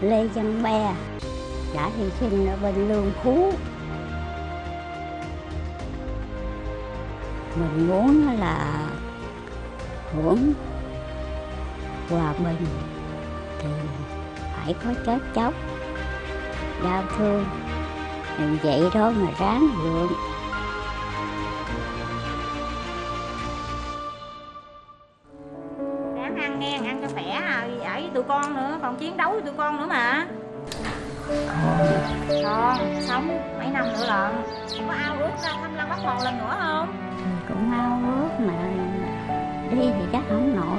Lê Văn bè, đã hy sinh ở bên Lương Phú. Mình muốn là hưởng hòa bình thì phải có chết chóc đau thương mình vậy đó mà ráng gượng ăn nghe ăn cho khỏe à ở với tụi con nữa, còn chiến đấu với tụi con nữa mà. Còn sống mấy năm nữa lận. Có ao ước ra thăm lăng bác hồ lần nữa không? Cũng ao ước mà đi thì chắc không nổi.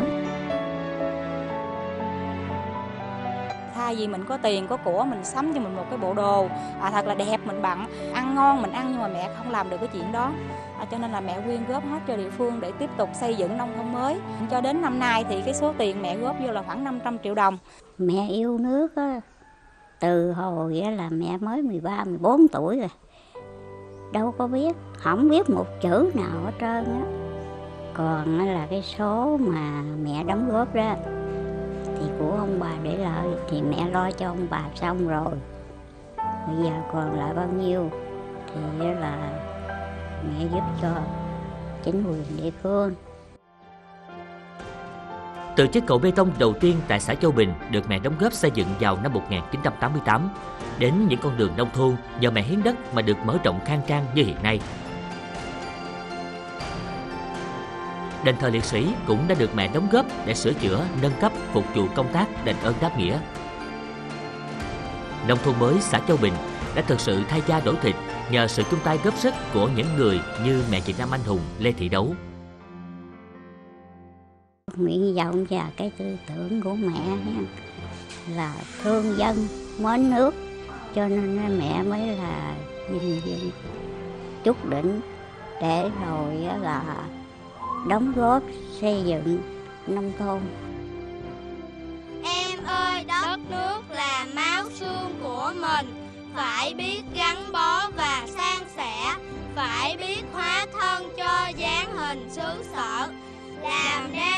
Thay vì mình có tiền có của mình sắm cho mình một cái bộ đồ. À, thật là đẹp mình bận ăn ngon mình ăn nhưng mà mẹ không làm được cái chuyện đó. À, cho nên là mẹ quyên góp hết cho địa phương để tiếp tục xây dựng nông thôn mới. Cho đến năm nay thì cái số tiền mẹ góp vô là khoảng 500 triệu đồng. Mẹ yêu nước á từ hồi á là mẹ mới 13, 14 tuổi rồi. Đâu có biết không biết một chữ nào hết trơn á. Còn là cái số mà mẹ đóng góp ra thì của ông bà để lại. Thì mẹ lo cho ông bà xong rồi. Bây giờ còn lại bao nhiêu? Thì là mẹ giúp cho chính quyền địa phương. Từ chiếc cầu bê tông đầu tiên tại xã Châu Bình được mẹ đóng góp xây dựng vào năm 1988 đến những con đường nông thôn nhờ mẹ hiến đất mà được mở rộng khang trang như hiện nay. Đền thờ liệt sĩ cũng đã được mẹ đóng góp để sửa chữa, nâng cấp, phục vụ công tác đền ơn đáp nghĩa. Nông thôn mới xã Châu Bình đã thực sự thay da đổi thịt nhờ sự chung tay góp sức của những người như mẹ Việt Nam anh hùng Lê Thị Đấu. nguyện vọng và cái tư tưởng của mẹ là thương dân mến nước cho nên mẹ mới là gìn giữ chút đỉnh để rồi là đóng góp xây dựng nông thôn. Em ơi, đất nước là máu xương của mình. Phải biết gắn bó và san sẻ. Phải biết hóa thân cho dáng hình xứ sở. Làm nên